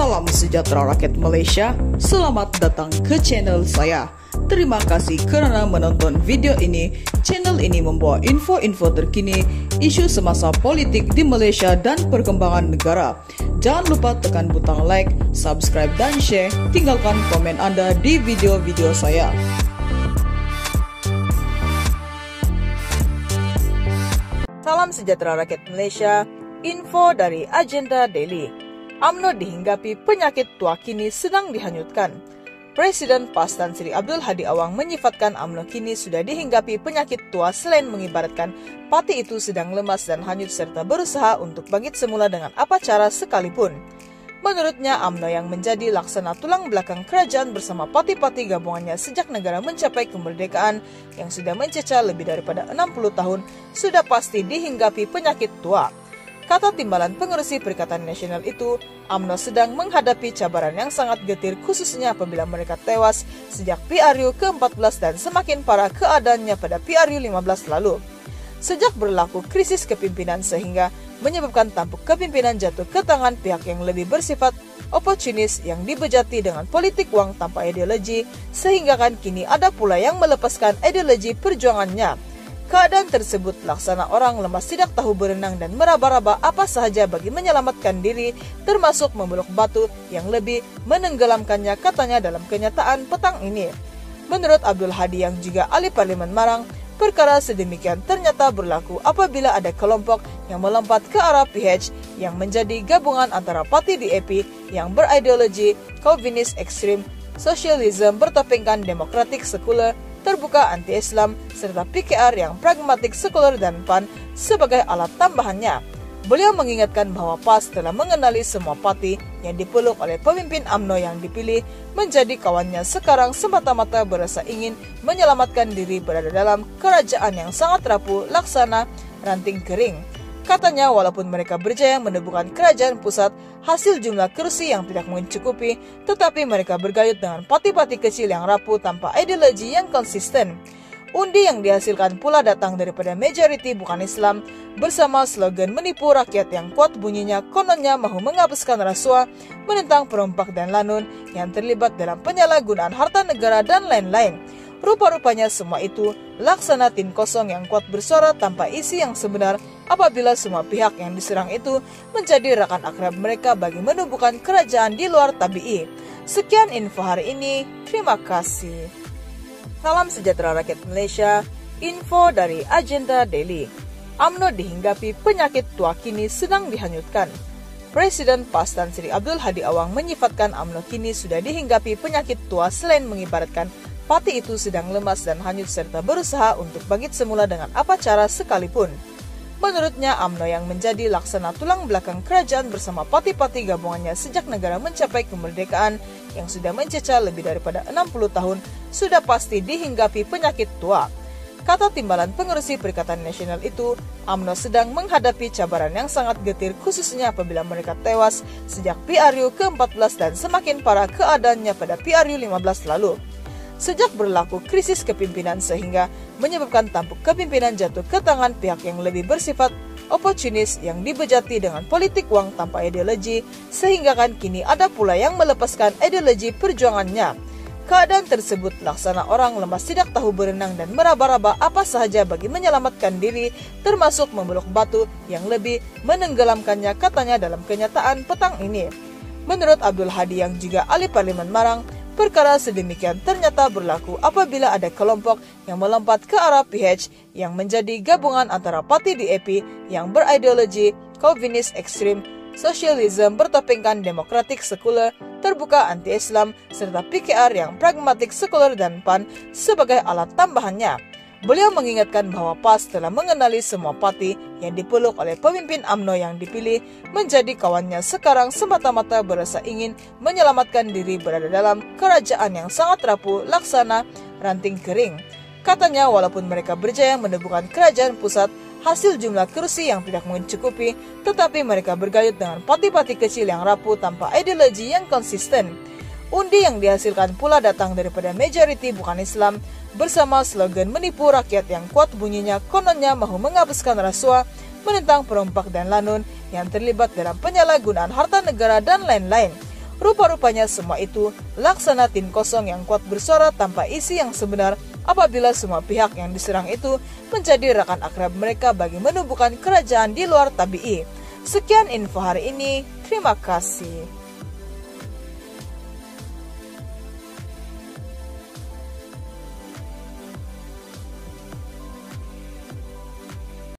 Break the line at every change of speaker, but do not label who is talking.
Salam sejahtera rakyat Malaysia. Selamat datang ke channel saya. Terima kasih kerana menonton video ini. Channel ini membawa info-info terkini, isu semasa politik di Malaysia dan perkembangan negara. Jangan lupa tekan butang like, subscribe dan share. Tinggalkan komen anda di video-video saya. Salam sejahtera rakyat Malaysia. Info dari Agenda Daily. AMNO dihinggapi penyakit tua kini sedang dihanyutkan. Presiden PAS Tan Sri Abdul Hadi Awang menyifatkan AMNO kini sudah dihinggapi penyakit tua selain mengibaratkan parti itu sedang lemas dan hanyut serta berusaha untuk bangkit semula dengan apa cara sekalipun. Menurutnya, AMNO yang menjadi laksana tulang belakang kerajaan bersama parti-parti gabungannya sejak negara mencapai kemerdekaan yang sudah mencecah lebih daripada 60 tahun sudah pasti dihinggapi penyakit tua. Kata timbalan pengurusi Perikatan Nasional itu, AMNO sedang menghadapi cabaran yang sangat getir khususnya apabila mereka tewas sejak PRU ke-14 dan semakin parah keadaannya pada PRU 15 lalu. Sejak berlaku krisis kepimpinan sehingga menyebabkan tampuk kepimpinan jatuh ke tangan pihak yang lebih bersifat oportunis yang dibejati dengan politik uang tanpa ideologi sehingga kan kini ada pula yang melepaskan ideologi perjuangannya Keadaan tersebut laksana orang lemas tidak tahu berenang dan meraba-raba apa sahaja bagi menyelamatkan diri, termasuk membelok batu yang lebih menenggelamkannya katanya dalam kenyataan petang ini. Menurut Abdul Hadi yang juga ahli parlimen Marang, perkara sedemikian ternyata berlaku apabila ada kelompok yang melompat ke arah PH yang menjadi gabungan antara parti DAP yang berideologi Calvinist ekstrim, sosialisme bertopengkan demokratik sekuler, terbuka anti-Islam, serta PKR yang pragmatik sekuler dan PAN sebagai alat tambahannya. Beliau mengingatkan bahwa PAS telah mengenali semua parti yang dipeluk oleh pemimpin AMNO yang dipilih menjadi kawannya sekarang semata-mata berasa ingin menyelamatkan diri berada dalam kerajaan yang sangat rapuh laksana ranting kering. Katanya walaupun mereka berjaya menemukan kerajaan pusat hasil jumlah kursi yang tidak mencukupi, tetapi mereka bergayut dengan parti-parti kecil yang rapuh tanpa ideologi yang konsisten. Undi yang dihasilkan pula datang daripada majority bukan Islam bersama slogan menipu rakyat yang kuat bunyinya kononnya mahu menghapuskan rasuah, menentang perompak dan lanun yang terlibat dalam penyalahgunaan harta negara dan lain-lain. Rupa-rupanya semua itu laksana tim kosong yang kuat bersuara tanpa isi yang sebenar apabila semua pihak yang diserang itu menjadi rekan akrab mereka bagi menumbuhkan kerajaan di luar tabi'i. Sekian info hari ini, terima kasih. Salam sejahtera rakyat Malaysia, info dari Agenda Daily. AMNO dihinggapi penyakit tua kini sedang dihanyutkan. Presiden PAS Tan Sri Abdul Hadi Awang menyifatkan AMNO kini sudah dihinggapi penyakit tua selain mengibaratkan Parti itu sedang lemas dan hanyut serta berusaha untuk bangkit semula dengan apa cara sekalipun. Menurutnya, AMNO yang menjadi laksana tulang belakang kerajaan bersama parti-parti gabungannya sejak negara mencapai kemerdekaan yang sudah mencecah lebih daripada 60 tahun sudah pasti dihinggapi penyakit tua. Kata timbalan pengurusi Perikatan Nasional itu, AMNO sedang menghadapi cabaran yang sangat getir khususnya apabila mereka tewas sejak PRU ke-14 dan semakin parah keadaannya pada PRU 15 lalu sejak berlaku krisis kepimpinan sehingga menyebabkan tampuk kepimpinan jatuh ke tangan pihak yang lebih bersifat oportunis yang dibejati dengan politik uang tanpa ideologi sehingga kan kini ada pula yang melepaskan ideologi perjuangannya. Keadaan tersebut laksana orang lemas tidak tahu berenang dan meraba-raba apa sahaja bagi menyelamatkan diri termasuk membelok batu yang lebih menenggelamkannya katanya dalam kenyataan petang ini. Menurut Abdul Hadi yang juga ahli parlimen Marang, Perkara sedemikian ternyata berlaku apabila ada kelompok yang melompat ke arah PH yang menjadi gabungan antara parti DAP yang berideologi Calvinist ekstrim, sosialisme bertopengkan demokratik sekuler, terbuka anti-Islam, serta PKR yang pragmatik sekuler dan PAN sebagai alat tambahannya. Beliau mengingatkan bahwa PAS telah mengenali semua parti yang dipeluk oleh pemimpin AMNO yang dipilih menjadi kawannya sekarang semata-mata berasa ingin menyelamatkan diri berada dalam kerajaan yang sangat rapuh laksana ranting kering. Katanya walaupun mereka berjaya menemukan kerajaan pusat hasil jumlah kursi yang tidak mencukupi, tetapi mereka bergayut dengan parti-parti kecil yang rapuh tanpa ideologi yang konsisten. Undi yang dihasilkan pula datang daripada majority bukan Islam bersama slogan menipu rakyat yang kuat bunyinya kononnya mahu menghapuskan rasuah, menentang perompak dan lanun yang terlibat dalam penyalahgunaan harta negara dan lain-lain. Rupa-rupanya semua itu laksana tim kosong yang kuat bersuara tanpa isi yang sebenar apabila semua pihak yang diserang itu menjadi rekan akrab mereka bagi menumbuhkan kerajaan di luar tabi'i. Sekian info hari ini, terima kasih.